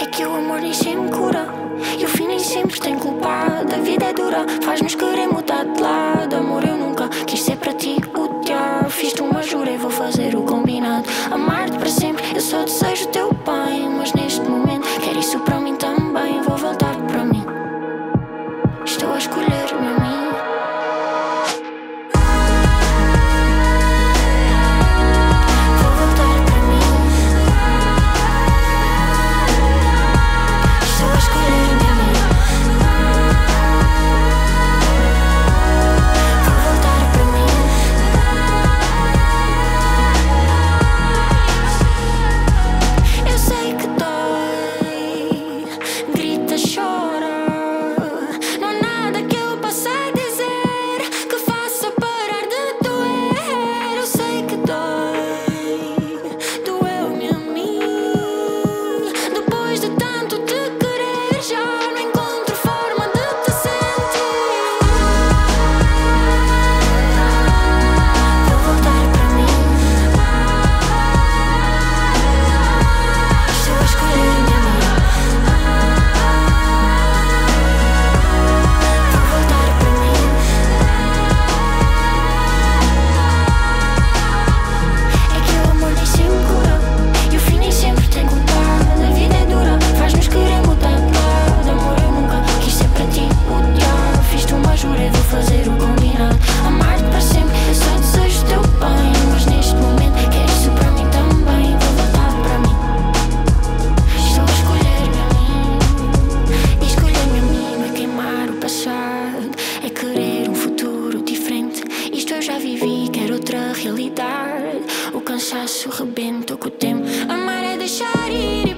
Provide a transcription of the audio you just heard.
É que o amor nem sempre cura. E o fim nem sempre tem culpa. A vida é dura, faz-nos querer there's a time O cansaço rebenta com o tempo. Amar é deixar ir.